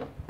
Yep.